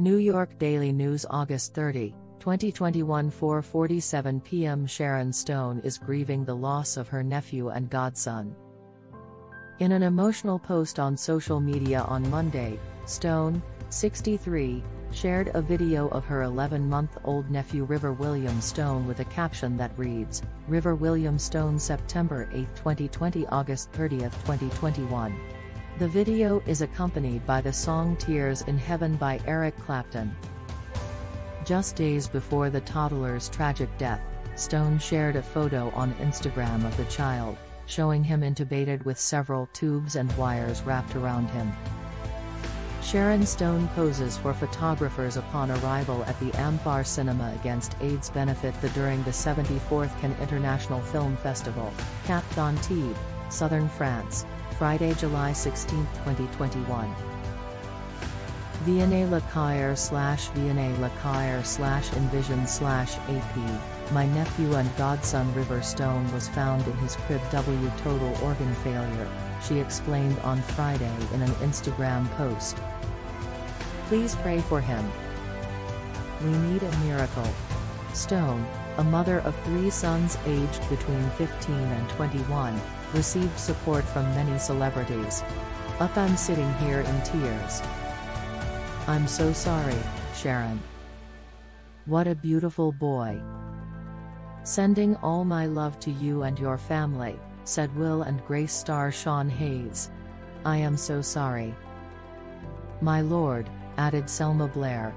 New York Daily News August 30, 2021 4:47 p.m. Sharon Stone is grieving the loss of her nephew and godson. In an emotional post on social media on Monday, Stone, 63, shared a video of her 11-month-old nephew River William Stone with a caption that reads, River William Stone September 8, 2020 August 30, 2021. The video is accompanied by the song Tears in Heaven by Eric Clapton. Just days before the toddler's tragic death, Stone shared a photo on Instagram of the child, showing him intubated with several tubes and wires wrapped around him. Sharon Stone poses for photographers upon arrival at the amfAR Cinema Against AIDS benefit the during the 74th Cannes International Film Festival, Cap d'Antibes, southern France, Friday, July 16, 2021. Vianney Le Caer slash Vianney Le Caer slash Invision slash AP, my nephew and godson River Stone was found in his crib W total organ failure, she explained on Friday in an Instagram post. Please pray for him. We need a miracle. Stone, a mother of three sons aged between 15 and 21, received support from many celebrities. Up I'm sitting here in tears. I'm so sorry, Sharon. What a beautiful boy. Sending all my love to you and your family, said Will and Grace star Sean Hayes. I am so sorry. My lord, added Selma Blair,